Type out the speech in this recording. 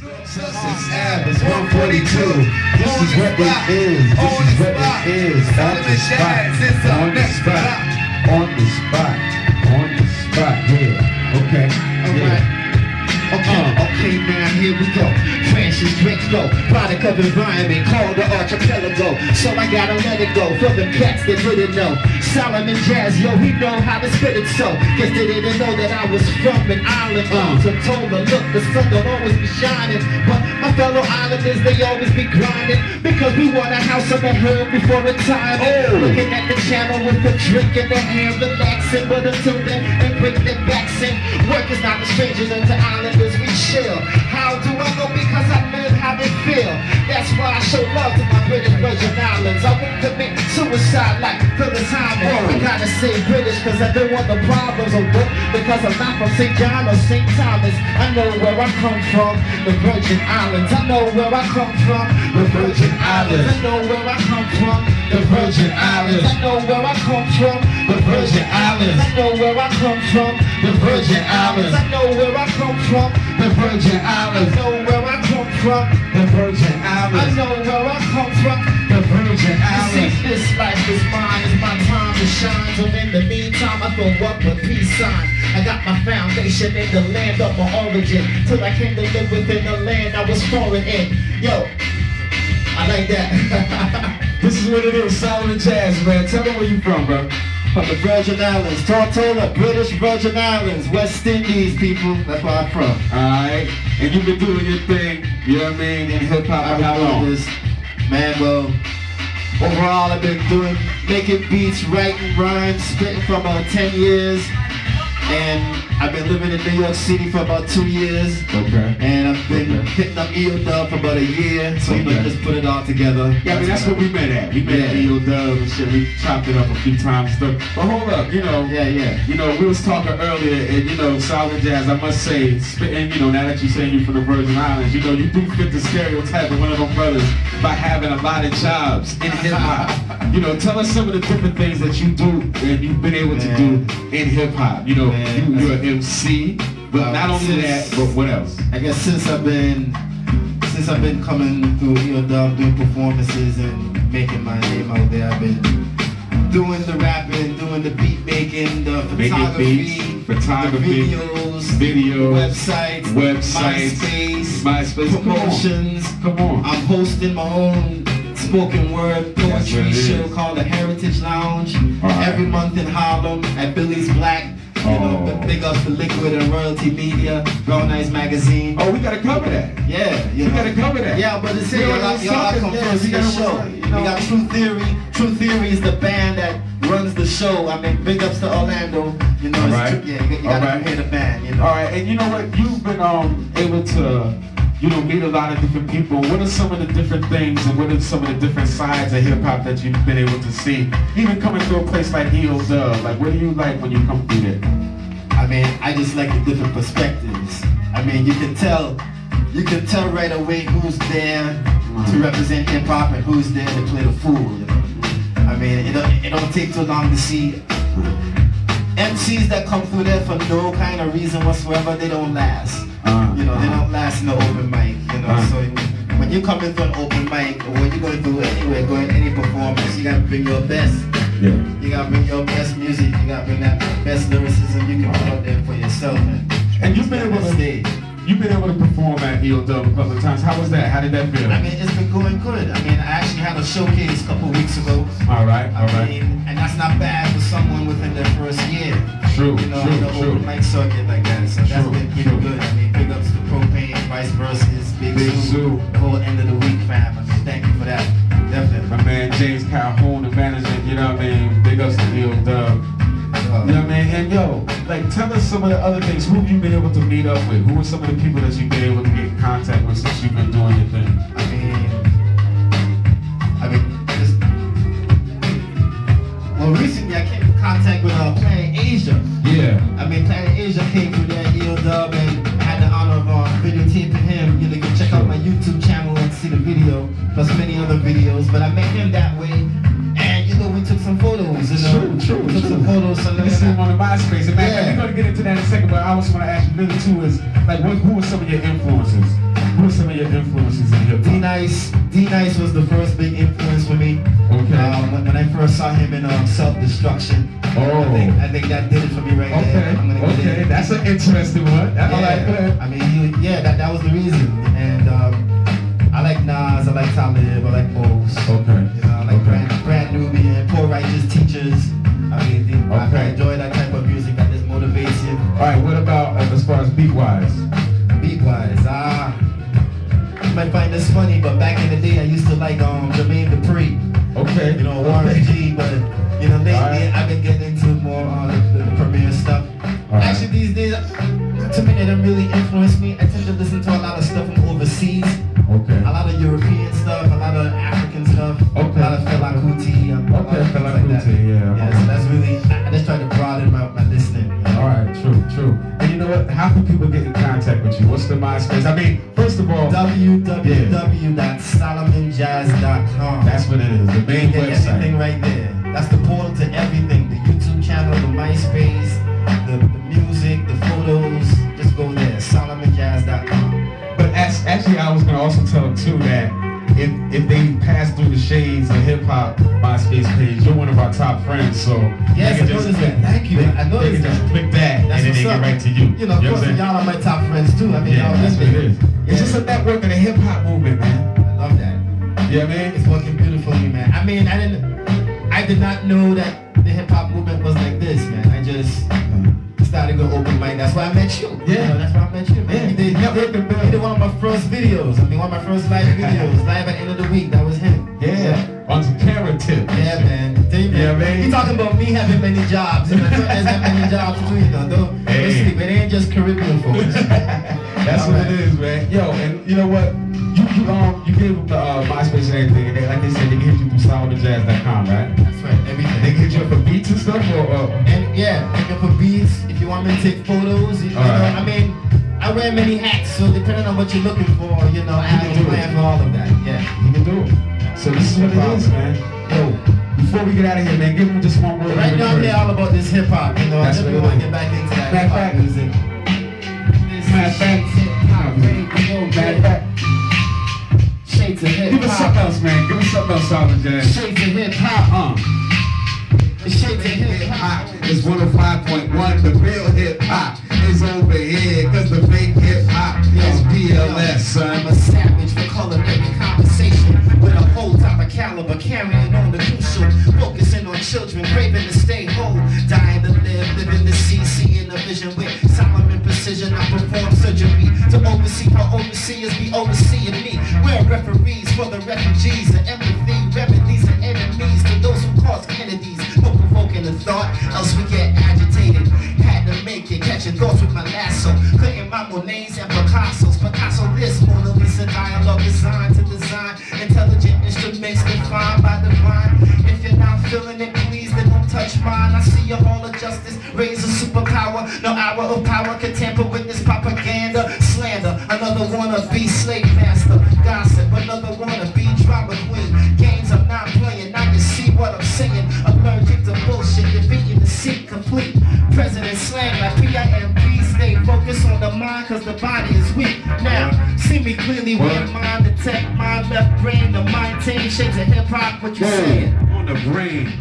Sussex Ave is 142. This is what it is. This is what it is. On the spot. On the spot. On the spot. On the spot. Yeah. Okay. Yeah. Product of environment called the archipelago. So I gotta let it go for the cats that didn't know. Solomon Jazz, yo, he know how to spit it so. Guess they didn't know that I was from an island. Uh, so told me, look, the sun don't always be shining. But my fellow islanders, they always be grinding. Because we want a house on the hill before retirement. Oh. Looking at the channel with the drink in their hand, relaxing. But until then, they break their backs in. Work is not a stranger than to islanders, we chill. How do I know? Because I live cause I don't want the problems of book. Because I'm not from St. John or St. Thomas. I know where I come from, the Virgin Islands. I know where I come from, the Virgin Islands. I know where I come from, the Virgin Islands. I know where I come from, the Virgin Islands. I know where I come from, the Virgin Islands. I know where I come from, the Virgin Islands. I know where I come from, The Virgin I know where I come from. The Virgin Islands. Meantime, I throw up a peace sign. I got my foundation in the land of my origin. Till I came to live within the land I was foreign in. Yo, I like that. This is what it is. Solomon Jazz, man. Tell them where you from, bro. From the Virgin Islands, Tortola, British Virgin Islands, West Indies, people. That's where I'm from. Alright. And you've been doing your thing, you know what I mean, in hip hop for how long? This, man, well, overall I've been doing, making beats, writing rhymes, spitting for about 10 years. And I've been living in New York City for about two years. Okay. And I've been Okay. hitting up EO Dub for about a year. So you know, Okay. just put it all together. Yeah, I mean that's what we met at. We met at Yeah. EO Dub and shit. We chopped it up a few times and stuff. But hold up, you know. Yeah, yeah. You know, we was talking earlier, and you know, Solomon Jazz. I must say, spitting. You know, now that you're saying you're from the Virgin Islands, you know, you do fit the stereotype of one of them brothers by having a lot of jobs in hip hop. you know, tell us some of the different things that you do and you've been able to do in hip hop. You know, Man, you, you're an MC, but not only that, but what else? I guess since I've been since I've been coming through Dub doing performances and making my name out there, I've been doing the rapping, doing the beat making, the Making photography, beats, photography, the videos, videos, websites, websites, MySpace, MySpace. Come on. promotions. Come on. I'm hosting my own spoken word poetry show called the Heritage Lounge Alright. every month in Harlem at Billie's Black. You know, Oh. but big up the Liquid and Royalty Media, Real Nice Magazine. Oh, we gotta cover that. Yeah, you We know. gotta cover that. Yeah, but it's here. Y'all, y'all come yeah, first we to the show. you know. We got True Theory. True Theory is the band that runs the show. I mean, big ups to Orlando. You know, it's Alright. true- yeah, you, you gotta Alright. hear the band. You know. All right, and you know what? You've been um able to, you know, meet a lot of different people. What are some of the different things, and what are some of the different sides of hip hop that you've been able to see? Even coming to a place like EO Dub, like what do you like when you come through there? I mean, I just like the different perspectives. I mean, you can tell, you can tell right away who's there to represent hip hop and who's there to play the fool. I mean, it don't, it don't take too long to see MCs that come through there for no kind of reason whatsoever. They don't last. Uh, You know, they don't last in the open mic. You know, Uh. so when you come into an open mic or when you're going to do anywhere, going any performance, you gotta bring your best. Yeah. You gotta bring your best music. You gotta bring that best lyricism you can put out there for yourself. And, And you've been able to stage. You've been able to perform at EO Dub a couple of times. How was that? How did that feel? I mean, it's been going good. I mean, I actually had a showcase a couple weeks ago. all right, I all right. mean, and that's not bad for someone within their first year. True, You know, true, the true. open mic circuit like that. So that's True, been pretty true. good. I mean, big ups to the Propane, Vice Versus, Big, Big Zoo, Zoo. the whole end of the week fam. I mean, thank you for that. Definitely. My man James Calhoun, the manager, you know what I mean? Big ups to EO Uh, You know what I mean? And yo, like tell us some of the other things. Who have you been able to meet up with? Who are some of the people that you've been able to get in contact with since you've been doing your thing? I mean, I mean, just, well, recently I came in contact with uh, Planet Asia. Yeah. I mean, Planet Asia came through there, EO Dub, and too is like what, who are some of your influences? Who are some of your influences in hip D Nice, D Nice was the first big influence for me. Okay. Um, when, when I first saw him in um, Self Destruction, Oh. I think I think that did it for me right Okay, there. I'm gonna get okay, that's an interesting one. I Yeah. I mean, he, yeah, that, that was the reason. And um, I like Nas, I like Talib, I like Mos. Okay. You know, You might find this funny, but back in the day, I used to like um Jermaine Dupri. Okay. You know, Warren G, but you know, lately Alright. I've been getting into more uh, the, the Premier stuff. Alright. Actually, these days, to me, don't really influence me. I tend to listen to a lot of stuff from overseas, Okay. a lot of European you? What's the MySpace? I mean, first of all, www.solomonjazz.com. that's what it is. The main Yeah, everything website. right there. That's the portal to everything. The YouTube channel, the MySpace, the, the music, the photos. Just go there, solomonjazz.com. But as, actually, I was gonna also tell them too that if if they pass through the shades of hip hop MySpace page, you're one of our top friends. So Yes, I can just that. Thank you. They, I noticed that. Just click that, That's and then what's they get up. right to you. You know, of what course, y'all are my top friends too. I mean, Yeah, y'all that's what it is. It's Yeah. just a network of the hip hop movement, man. I love that. Yeah, know what I mean? It's working beautifully, man. I mean, I didn't, I did not know that the hip hop movement was like this, man. I just uh-huh. started going open mic. That's why I met you. Yeah. You know, that's why I met you, man. Yeah. You did, Yeah, you did, you did one of my first videos. I mean, one of my first live videos, live at the end of the week. That was him. Yeah, on some camera tip. Yeah, man. Tell you, Yeah, man. He talking about me having many jobs. You know, there's that many jobs too. You know, don't, Sleep. It ain't just Caribbean folks. That's what it is, man. Yo, and you know what? You you um you gave them the uh, MySpace and everything, and they, like they said, they can hit you through solomonjazz.com, right? That's right. Everything. They can hit you up for beats and stuff, or uh, And yeah, pick up for beats. If you want me to take photos, you, you know. I mean, I wear many hats, so depending on what you're looking for, you know, I have can a do plan it. for all of that. Yeah. you can do it. So this is what it is, man. Yo, before we get out of here, man, give them just one word. Right now, I'm here all about this hip hop. You know, That's I really want to get back into that hip of hop music. Matter of is fact- hop. Matter of fact, Shades of hip Give us something hop. else, man. Give us something else, Solomon Jazz. Shades of hip hop. Uh. Shades of hip hop. It's 105.1. The real hip hop is over here. Cause the fake hip hop is PLS, I'm a savage for culinary conversation with a whole thought, else we get agitated. Had to make it, catching thoughts with my lasso. Cutting my Monets and Picasso's. Picasso this, Mona Lisa dialogue designed to design intelligent instruments defined by divine. If you're not feeling it, please then don't touch mine. I see a hall of justice, raise a superpower. No hour of power can tamper with this propaganda. Slander, another wanna-be slave master. Gossip, another wanna-be President slang like PIMP, stay focused on the mind cause the body is weak. Now, see me clearly with mind, the tech, mind, left brain, the mind team, shades of hip hop, what you saying? On the brain.